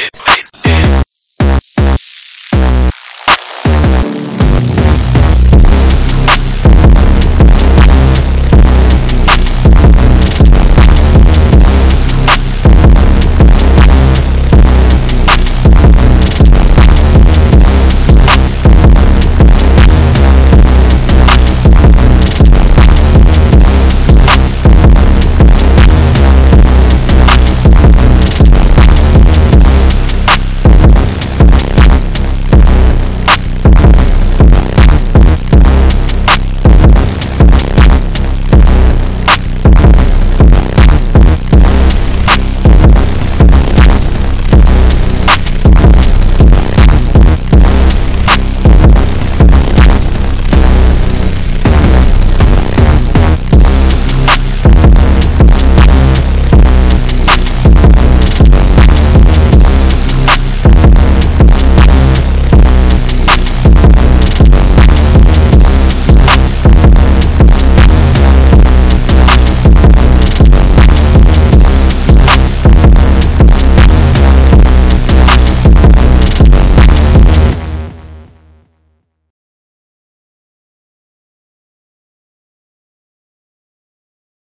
it, it, it.